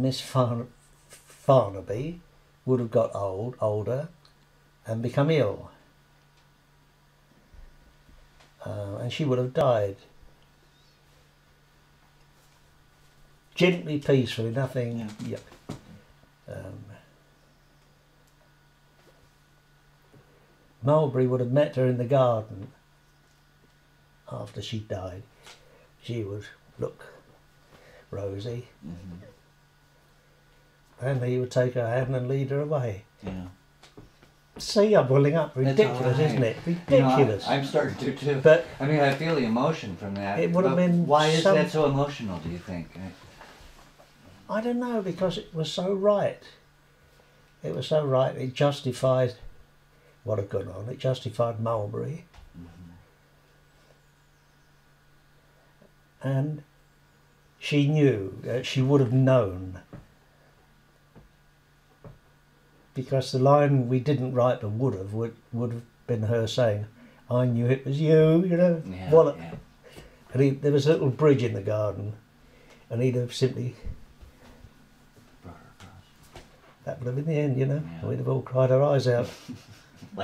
Miss Farn- Farnaby would have got old, older, and become ill. Uh, and she would have died. Gently, peacefully, nothing. Yeah. Yep. Um, Mulberry would have met her in the garden after she died. She would look rosy, Mhm. And he would take her hand and lead her away. Yeah. See, I'm welling up. Ridiculous, all isn't right. it? You know, I- Ridiculous. I'm starting to too. but I mean, I feel the emotion from that. It would have been Why is some- that so emotional? Do you think? I don't know because it was so right. It was so right. It justified what had gone on. It justified Mulberry, and she knew. Uh, she would have known. Because the line we didn't write but would have would would have been her saying, "I knew it was you," you know. Yeah. Wallop. yeah. And he, there was a little bridge in the garden, and he'd have simply Brought her across. that would have been the end, you know. Yeah. We'd have all cried our eyes out.